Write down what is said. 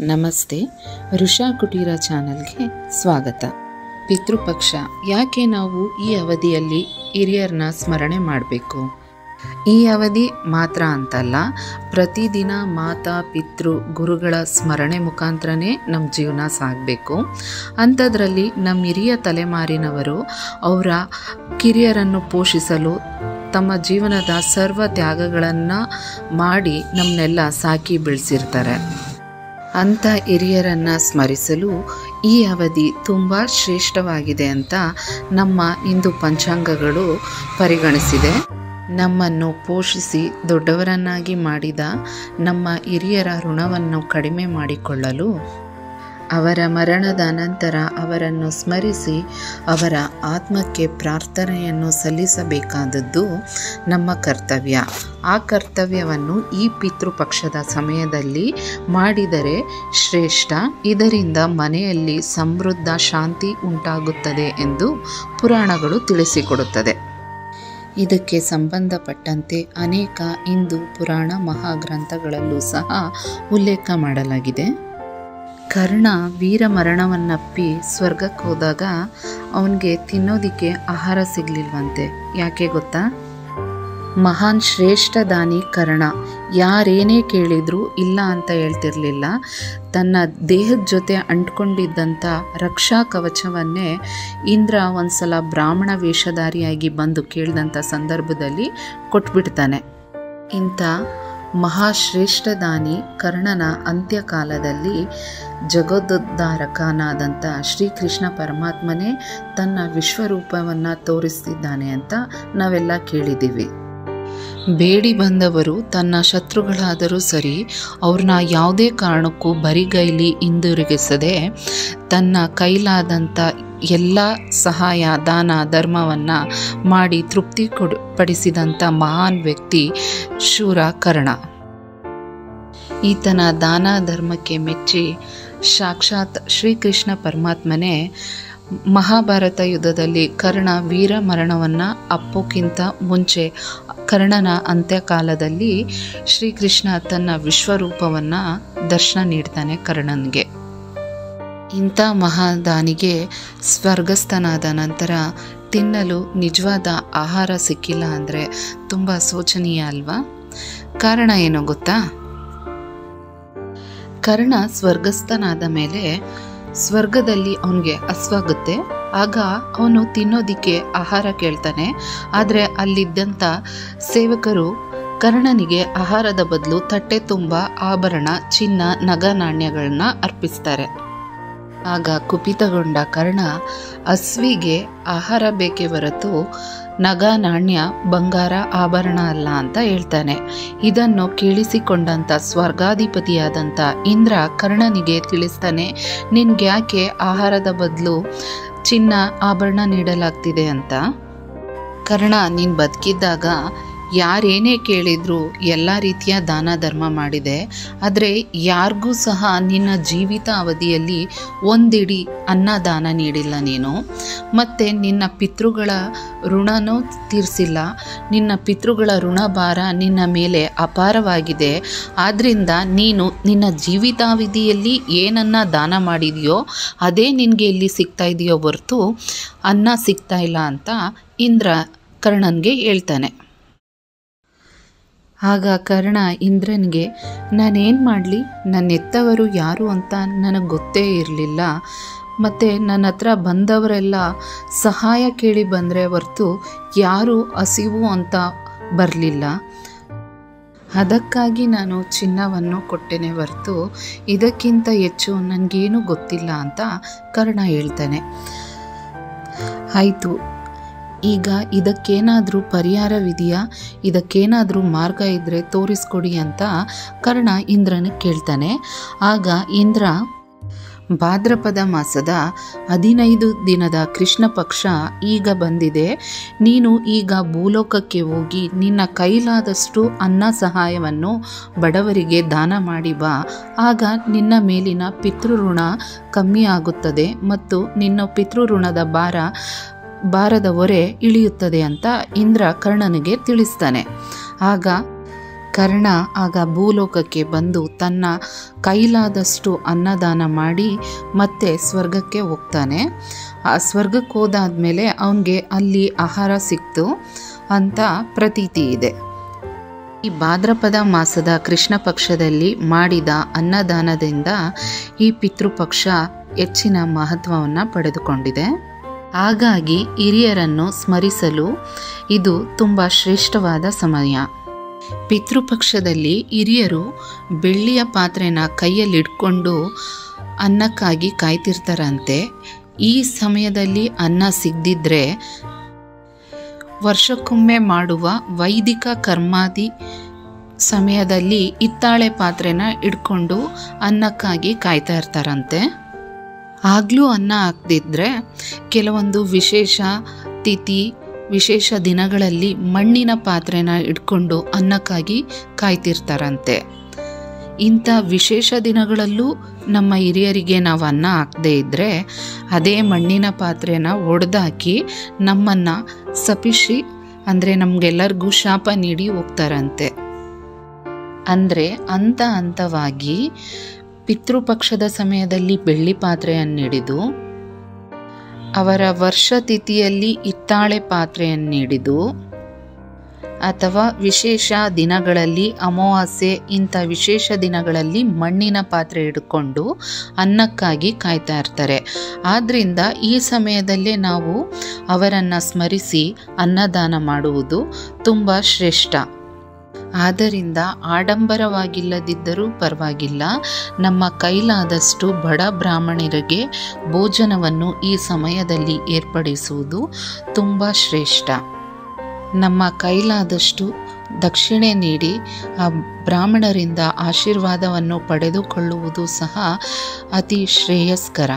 ನಮಸ್ತೆ, ಋಷಾ ಕುಟೀರ ಚಾನಲ್ಗೆ ಸ್ವಾಗತ. ಪಿತೃಪಕ್ಷ, ಯಾಕೆ ನಾವು ಈ ಅವಧಿಯಲ್ಲಿ ಹಿರಿಯರನ್ನ ಸ್ಮರಣೆ ಮಾಡಬೇಕು? ಈ ಅವಧಿ ಮಾತ್ರ ಅಂತಲ್ಲ, ಪ್ರತಿದಿನ ಮಾತಾ, ಪಿತೃ, ಗುರುಗಳ ಸ್ಮರಣೆ ಮುಖಾಂತರನೇ ನಮ್ಮ ಜೀವನ ಸಾಗಬೇಕು. ಅಂಥದ್ರಲ್ಲಿ ನಮ್ಮ ಹಿರಿಯ ತಲೆಮಾರಿನವರು ಅವರ ಕಿರಿಯರನ್ನು ಪೋಷಿಸಲು ತಮ್ಮ ಜೀವನದ ಸರ್ವ ತ್ಯಾಗಗಳನ್ನು ಮಾಡಿ ನಮ್ಮನ್ನೆಲ್ಲ ಸಾಕಿ ಬೆಳೆಸಿರ್ತಾರೆ. ಅಂಥ ಹಿರಿಯರನ್ನು ಸ್ಮರಿಸಲು ಈ ಅವಧಿ ತುಂಬ ಶ್ರೇಷ್ಠವಾಗಿದೆ ಅಂತ ನಮ್ಮ ಹಿಂದೂ ಪಂಚಾಂಗಗಳು ಪರಿಗಣಿಸಿದೆ. ನಮ್ಮನ್ನು ಪೋಷಿಸಿ ದೊಡ್ಡವರನ್ನಾಗಿ ಮಾಡಿದ ನಮ್ಮ ಹಿರಿಯರ ಋಣವನ್ನು ಕಡಿಮೆ ಮಾಡಿಕೊಳ್ಳಲು ಅವರ ಮರಣದ ನಂತರ ಅವರನ್ನು ಸ್ಮರಿಸಿ ಅವರ ಆತ್ಮಕ್ಕೆ ಪ್ರಾರ್ಥನೆಯನ್ನು ಸಲ್ಲಿಸಬೇಕಾದದ್ದು ನಮ್ಮ ಕರ್ತವ್ಯ. ಆ ಕರ್ತವ್ಯವನ್ನು ಈ ಪಿತೃಪಕ್ಷದ ಸಮಯದಲ್ಲಿ ಮಾಡಿದರೆ ಶ್ರೇಷ್ಠ. ಇದರಿಂದ ಮನೆಯಲ್ಲಿ ಸಮೃದ್ಧ ಶಾಂತಿ ಉಂಟಾಗುತ್ತದೆ ಎಂದು ಪುರಾಣಗಳು ತಿಳಿಸಿಕೊಡುತ್ತದೆ. ಇದಕ್ಕೆ ಸಂಬಂಧಪಟ್ಟಂತೆ ಅನೇಕ ಹಿಂದೂ ಪುರಾಣ ಮಹಾಗ್ರಂಥಗಳಲ್ಲೂ ಸಹ ಉಲ್ಲೇಖ ಮಾಡಲಾಗಿದೆ. ಕರ್ಣ ವೀರ ಮರಣವನ್ನಪ್ಪಿ ಸ್ವರ್ಗಕ್ಕೆ ಹೋದಾಗ ಅವನಿಗೆ ತಿನ್ನೋದಿಕ್ಕೆ ಆಹಾರ ಸಿಗ್ಲಿಲ್ವಂತೆ. ಯಾಕೆ ಗೊತ್ತಾ? ಮಹಾನ್ ಶ್ರೇಷ್ಠ ದಾನಿ ಕರ್ಣ ಯಾರೇನೇ ಕೇಳಿದ್ರು ಇಲ್ಲ ಅಂತ ಹೇಳ್ತಿರ್ಲಿಲ್ಲ. ತನ್ನ ದೇಹದ ಜೊತೆ ಅಂಟ್ಕೊಂಡಿದ್ದಂಥ ರಕ್ಷಾ ಕವಚವನ್ನೇ ಇಂದ್ರ ಒಂದ್ಸಲ ಬ್ರಾಹ್ಮಣ ವೇಷಧಾರಿಯಾಗಿ ಬಂದು ಕೇಳಿದಂಥ ಸಂದರ್ಭದಲ್ಲಿ ಕೊಟ್ಬಿಡ್ತಾನೆ. ಇಂಥ ಮಹಾಶ್ರೇಷ್ಠ ದಾನಿ ಕರ್ಣನ ಅಂತ್ಯಕಾಲದಲ್ಲಿ ಜಗದೋದ್ಧಾರಕನಾದಂಥ ಶ್ರೀಕೃಷ್ಣ ಪರಮಾತ್ಮನೇ ತನ್ನ ವಿಶ್ವರೂಪವನ್ನು ತೋರಿಸ್ತಿದ್ದಾನೆ ಅಂತ ನಾವೆಲ್ಲ ಕೇಳಿದ್ದೀವಿ. ಬೇಡಿ ಬಂದವರು ತನ್ನ ಶತ್ರುಗಳಾದರೂ ಸರಿ ಅವ್ರನ್ನ ಯಾವುದೇ ಕಾರಣಕ್ಕೂ ಬರಿಗೈಲಿ ಹಿಂದಿರುಗಿಸದೆ ತನ್ನ ಕೈಲಾದಂಥ ಎಲ್ಲ ಸಹಾಯ, ದಾನ, ಧರ್ಮವನ್ನು ಮಾಡಿ ತೃಪ್ತಿ ಕೊಡ್ ಪಡಿಸಿದಂಥ ಮಹಾನ್ ವ್ಯಕ್ತಿ ಶೂರ ಕರ್ಣ ಈತನ ದಾನ ಧರ್ಮಕ್ಕೆ ಮೆಚ್ಚಿ ಸಾಕ್ಷಾತ್ ಶ್ರೀಕೃಷ್ಣ ಪರಮಾತ್ಮನೇ ಮಹಾಭಾರತ ಯುದ್ಧದಲ್ಲಿ ಕರ್ಣ ವೀರ ಮರಣವನ್ನು ಅಪ್ಪೋಕ್ಕಿಂತ ಮುಂಚೆ ಕರ್ಣನ ಅಂತ್ಯಕಾಲದಲ್ಲಿ ಶ್ರೀಕೃಷ್ಣ ತನ್ನ ವಿಶ್ವರೂಪವನ್ನು ದರ್ಶನ ನೀಡ್ತಾನೆ ಕರ್ಣನಿಗೆ. ಇಂಥ ಮಹಾದಾನಿಗೆ ಸ್ವರ್ಗಸ್ಥನಾದ ನಂತರ ತಿನ್ನಲು ನಿಜವಾದ ಆಹಾರ ಸಿಕ್ಕಿಲ್ಲ ಅಂದರೆ ತುಂಬ ಶೋಚನೀಯ ಅಲ್ವಾ? ಕಾರಣ ಏನೋ ಗೊತ್ತಾ? ಕರ್ಣ ಸ್ವರ್ಗಸ್ಥನಾದ ಮೇಲೆ ಸ್ವರ್ಗದಲ್ಲಿ ಅವನಿಗೆ ಹಸ್ವಾಗುತ್ತೆ. ಆಗ ಅವನು ತಿನ್ನೋದಿಕ್ಕೆ ಆಹಾರ ಕೇಳ್ತಾನೆ. ಆದರೆ ಅಲ್ಲಿದ್ದಂಥ ಸೇವಕರು ಕರ್ಣನಿಗೆ ಆಹಾರದ ಬದಲು ತಟ್ಟೆ ತುಂಬ ಆಭರಣ, ಚಿನ್ನ, ನಗ ನಾಣ್ಯಗಳನ್ನ ಅರ್ಪಿಸ್ತಾರೆ. ಆಗ ಕುಪಿತಗೊಂಡ ಕರ್ಣ ಅಸ್ವಿಗೆ ಆಹಾರ ಬೇಕೇ ಹೊರತು ನಗ ನಾಣ್ಯ, ಬಂಗಾರ ಆಭರಣ ಅಲ್ಲ ಅಂತ ಹೇಳ್ತಾನೆ. ಇದನ್ನು ಕೇಳಿಸಿಕೊಂಡಂಥ ಸ್ವರ್ಗಾಧಿಪತಿಯಾದಂಥ ಇಂದ್ರ ಕರ್ಣನಿಗೆ ತಿಳಿಸ್ತಾನೆ, ನಿನ್ಗೆ ಯಾಕೆ ಆಹಾರದ ಬದಲು ಚಿನ್ನ ಆಭರಣ ನೀಡಲಾಗ್ತಿದೆ ಅಂತ? ಕರ್ಣ ನೀನು ಬದುಕಿದ್ದಾಗ ಯಾರೇನೇ ಕೇಳಿದ್ರು ಎಲ್ಲ ರೀತಿಯ ದಾನ ಧರ್ಮ ಮಾಡಿದೆ. ಆದರೆ ಯಾರಿಗೂ ಸಹ ನಿನ್ನ ಜೀವಿತ ಅವಧಿಯಲ್ಲಿ ಒಂದಿಡಿ ಅನ್ನ ದಾನ ನೀಡಿಲ್ಲ ನೀನು. ಮತ್ತು ನಿನ್ನ ಪಿತೃಗಳ ಋಣನೂ ತೀರಿಸಿಲ್ಲ. ನಿನ್ನ ಪಿತೃಗಳ ಋಣಭಾರ ನಿನ್ನ ಮೇಲೆ ಅಪಾರವಾಗಿದೆ. ಆದ್ದರಿಂದ ನೀನು ನಿನ್ನ ಜೀವಿತಾವಧಿಯಲ್ಲಿ ಏನನ್ನ ದಾನ ಮಾಡಿದೆಯೋ ಅದೇ ನಿನಗೆ ಇಲ್ಲಿ ಸಿಗ್ತಾ ಇದೆಯೋ ಹೊರತು ಅನ್ನ ಸಿಗ್ತಾ ಇಲ್ಲ ಅಂತ ಇಂದ್ರ ಕರ್ಣನ್ಗೆ ಹೇಳ್ತಾನೆ. ಆಗ ಕರ್ಣ ಇಂದ್ರನಿಗೆ, ನಾನೇನು ಮಾಡಲಿ? ನನ್ನ ಎತ್ತವರು ಯಾರು ಅಂತ ನನಗೆ ಗೊತ್ತೇ ಇರಲಿಲ್ಲ. ಮತ್ತು ನನ್ನ ಹತ್ರ ಬಂದವರೆಲ್ಲ ಸಹಾಯ ಕೇಳಿ ಬಂದರೆ ಹೊರ್ತು ಯಾರು ಹಸಿವು ಅಂತ ಬರಲಿಲ್ಲ. ಅದಕ್ಕಾಗಿ ನಾನು ಚಿನ್ನವನ್ನು ಕೊಟ್ಟೆನೆ ಹೊರ್ತು ಇದಕ್ಕಿಂತ ಹೆಚ್ಚು ನನಗೇನು ಗೊತ್ತಿಲ್ಲ ಅಂತ ಕರ್ಣ ಹೇಳ್ತಾನೆ. ಆಯಿತು ಈಗ ಇದಕ್ಕೇನಾದರೂ ಪರಿಹಾರವಿದೆಯಾ? ಇದಕ್ಕೇನಾದರೂ ಮಾರ್ಗ ಇದ್ದರೆ ತೋರಿಸ್ಕೊಡಿ ಅಂತ ಕರ್ಣ ಇಂದ್ರನಿಗೆ ಕೇಳ್ತಾನೆ. ಆಗ ಇಂದ್ರ, ಭಾದ್ರಪದ ಮಾಸದ ಹದಿನೈದು ದಿನದ ಕೃಷ್ಣ ಪಕ್ಷ ಈಗ ಬಂದಿದೆ. ನೀನು ಈಗ ಭೂಲೋಕಕ್ಕೆ ಹೋಗಿ ನಿನ್ನ ಕೈಲಾದಷ್ಟು ಅನ್ನ ಸಹಾಯವನ್ನು ಬಡವರಿಗೆ ದಾನ ಮಾಡಿ ಬಾ. ಆಗ ನಿನ್ನ ಮೇಲಿನ ಪಿತೃಋಣ ಕಮ್ಮಿ ಆಗುತ್ತದೆ ಮತ್ತು ನಿನ್ನ ಪಿತೃಋಣದ ಭಾರ ಭಾರದ ಹೊರೆ ಇಳಿಯುತ್ತದೆ ಅಂತ ಇಂದ್ರ ಕರ್ಣನಿಗೆ ತಿಳಿಸ್ತಾನೆ. ಆಗ ಕರ್ಣ ಆಗ ಭೂಲೋಕಕ್ಕೆ ಬಂದು ತನ್ನ ಕೈಲಾದಷ್ಟು ಅನ್ನದಾನ ಮಾಡಿ ಮತ್ತೆ ಸ್ವರ್ಗಕ್ಕೆ ಹೋಗ್ತಾನೆ. ಆ ಸ್ವರ್ಗಕ್ಕೆ ಹೋದಾದ್ಮೇಲೆ ಅವನಿಗೆ ಅಲ್ಲಿ ಆಹಾರ ಸಿಕ್ತು ಅಂತ ಪ್ರತೀತಿ ಇದೆ. ಈ ಭಾದ್ರಪದ ಮಾಸದ ಕೃಷ್ಣ ಪಕ್ಷದಲ್ಲಿ ಮಾಡಿದ ಅನ್ನದಾನದಿಂದ ಈ ಪಿತೃಪಕ್ಷ ಹೆಚ್ಚಿನ ಮಹತ್ವವನ್ನು ಪಡೆದುಕೊಂಡಿದೆ. ಹಾಗಾಗಿ ಹಿರಿಯರನ್ನು ಸ್ಮರಿಸಲು ಇದು ತುಂಬ ಶ್ರೇಷ್ಠವಾದ ಸಮಯ. ಪಿತೃಪಕ್ಷದಲ್ಲಿ ಹಿರಿಯರು ಬೆಳ್ಳಿಯ ಪಾತ್ರೆನ ಕೈಯಲ್ಲಿಡ್ಕೊಂಡು ಅನ್ನಕ್ಕಾಗಿ ಕಾಯ್ತಿರ್ತಾರಂತೆ. ಈ ಸಮಯದಲ್ಲಿ ಅನ್ನ ಸಿಗದಿದ್ದರೆ ವರ್ಷಕ್ಕೊಮ್ಮೆ ಮಾಡುವ ವೈದಿಕ ಕರ್ಮಾದಿ ಸಮಯದಲ್ಲಿ ಹಿತ್ತಾಳೆ ಪಾತ್ರೆನ ಇಟ್ಕೊಂಡು ಅನ್ನಕ್ಕಾಗಿ ಕಾಯ್ತಾ ಇರ್ತಾರಂತೆ. ಆಗಲೂ ಅನ್ನ ಹಾಕ್ದಿದ್ರೆ ಕೆಲವೊಂದು ವಿಶೇಷ ತಿಥಿ, ವಿಶೇಷ ದಿನಗಳಲ್ಲಿ ಮಣ್ಣಿನ ಪಾತ್ರೆನ ಇಟ್ಕೊಂಡು ಅನ್ನಕ್ಕಾಗಿ ಕಾಯ್ತಿರ್ತಾರಂತೆ. ಇಂಥ ವಿಶೇಷ ದಿನಗಳಲ್ಲೂ ನಮ್ಮ ಹಿರಿಯರಿಗೆ ನಾವು ಅನ್ನ ಹಾಕದೇ ಇದ್ದರೆ ಅದೇ ಮಣ್ಣಿನ ಪಾತ್ರೆನ ಒಡೆದಾಕಿ ನಮ್ಮನ್ನು ಸಪಿಸಿ, ಅಂದರೆ ನಮಗೆಲ್ಲರಿಗೂ ಶಾಪ ನೀಡಿ ಹೋಗ್ತಾರಂತೆ. ಅಂದರೆ ಹಂತ ಹಂತವಾಗಿ ಪಿತೃಪಕ್ಷದ ಸಮಯದಲ್ಲಿ ಬೆಳ್ಳಿ ಪಾತ್ರೆಯನ್ನಿಡಿದು, ಅವರ ವರ್ಷ ತಿಥಿಯಲ್ಲಿ ಹಿತ್ತಾಳೆ ಪಾತ್ರೆಯನ್ನಿಡಿದು, ಅಥವಾ ವಿಶೇಷ ದಿನಗಳಲ್ಲಿ ಅಮಾವಾಸ್ಯೆ, ಇಂಥ ವಿಶೇಷ ದಿನಗಳಲ್ಲಿ ಮಣ್ಣಿನ ಪಾತ್ರೆ ಹಿಡ್ಕೊಂಡು ಅನ್ನಕ್ಕಾಗಿ ಕಾಯ್ತಾ ಇರ್ತಾರೆ. ಆದ್ದರಿಂದ ಈ ಸಮಯದಲ್ಲೇ ನಾವು ಅವರನ್ನು ಸ್ಮರಿಸಿ ಅನ್ನದಾನ ಮಾಡುವುದು ತುಂಬ ಶ್ರೇಷ್ಠ. ಆದ್ದರಿಂದ ಆಡಂಬರವಾಗಿಲ್ಲದಿದ್ದರೂ ಪರವಾಗಿಲ್ಲ. ನಮ್ಮ ಕೈಲಾದಷ್ಟು ಬಡ ಬ್ರಾಹ್ಮಣರಿಗೆ ಭೋಜನವನ್ನು ಈ ಸಮಯದಲ್ಲಿ ಏರ್ಪಡಿಸುವುದು ತುಂಬ ಶ್ರೇಷ್ಠ. ನಮ್ಮ ಕೈಲಾದಷ್ಟು ದಕ್ಷಿಣೆ ನೀಡಿ, ಆ ಬ್ರಾಹ್ಮಣರಿಂದ ಆಶೀರ್ವಾದವನ್ನು ಪಡೆದುಕೊಳ್ಳುವುದು ಸಹ ಅತಿ ಶ್ರೇಯಸ್ಕರ.